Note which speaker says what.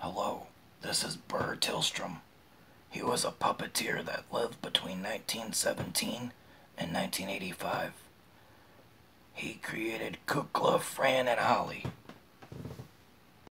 Speaker 1: Hello, this is Burr Tillstrom. He was a puppeteer that lived between 1917 and 1985. He created Kukla, Fran, and Ollie.